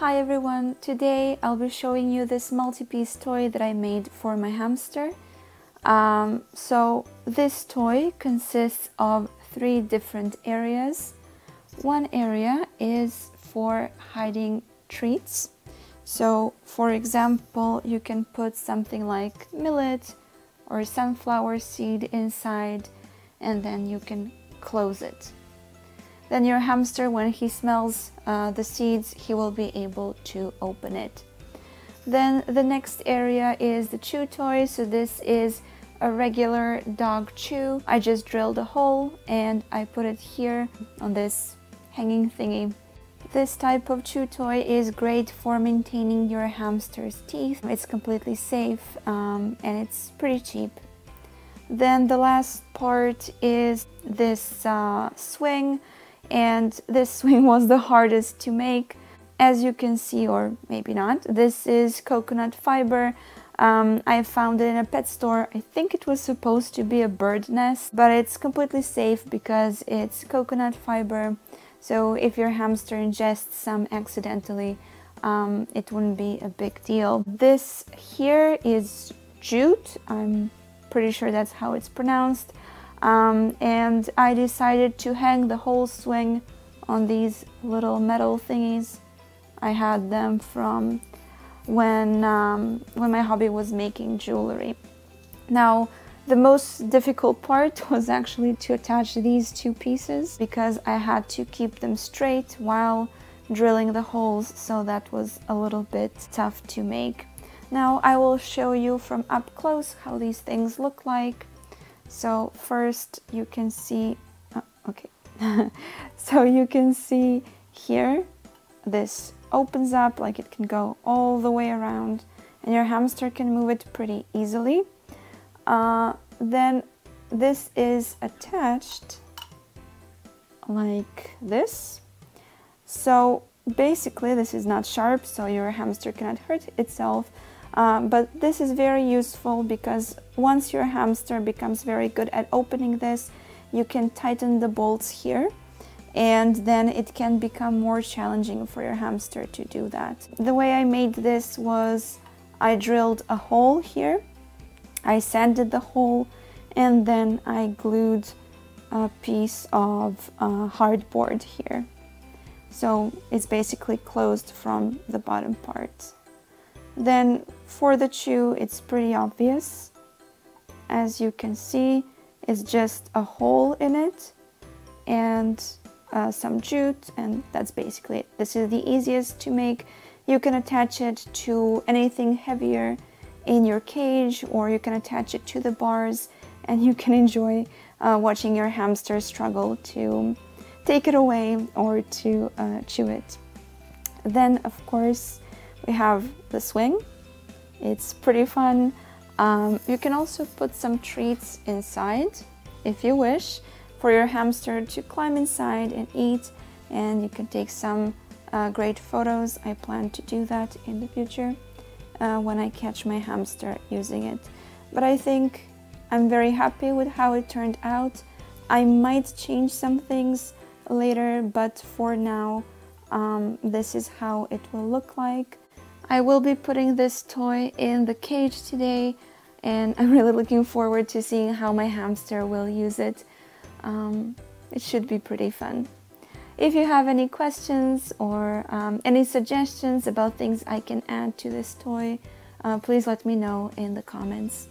Hi everyone, today I'll be showing you this multi-piece toy that I made for my hamster. Um, so this toy consists of three different areas. One area is for hiding treats. So for example, you can put something like millet or sunflower seed inside and then you can close it. Then your hamster, when he smells uh, the seeds, he will be able to open it. Then the next area is the chew toy. So this is a regular dog chew. I just drilled a hole and I put it here on this hanging thingy. This type of chew toy is great for maintaining your hamster's teeth. It's completely safe um, and it's pretty cheap. Then the last part is this uh, swing and this swing was the hardest to make as you can see or maybe not. This is coconut fiber. Um, I found it in a pet store. I think it was supposed to be a bird nest but it's completely safe because it's coconut fiber. So if your hamster ingests some accidentally um, it wouldn't be a big deal. This here is jute. I'm pretty sure that's how it's pronounced um, and I decided to hang the whole swing on these little metal thingies. I had them from when, um, when my hobby was making jewelry. Now, the most difficult part was actually to attach these two pieces because I had to keep them straight while drilling the holes, so that was a little bit tough to make. Now I will show you from up close how these things look like. So first you can see, oh, okay, so you can see here, this opens up like it can go all the way around and your hamster can move it pretty easily. Uh, then this is attached like this. So basically this is not sharp so your hamster cannot hurt itself um, but this is very useful because once your hamster becomes very good at opening this, you can tighten the bolts here and then it can become more challenging for your hamster to do that. The way I made this was I drilled a hole here, I sanded the hole and then I glued a piece of uh, hardboard here. So it's basically closed from the bottom part. Then for the chew, it's pretty obvious. As you can see, it's just a hole in it and uh, some jute and that's basically it. This is the easiest to make. You can attach it to anything heavier in your cage or you can attach it to the bars and you can enjoy uh, watching your hamster struggle to take it away or to uh, chew it. Then of course we have the swing it's pretty fun. Um, you can also put some treats inside if you wish for your hamster to climb inside and eat and you can take some uh, great photos. I plan to do that in the future uh, when I catch my hamster using it. But I think I'm very happy with how it turned out. I might change some things later, but for now, um, this is how it will look like. I will be putting this toy in the cage today and I'm really looking forward to seeing how my hamster will use it. Um, it should be pretty fun. If you have any questions or um, any suggestions about things I can add to this toy, uh, please let me know in the comments.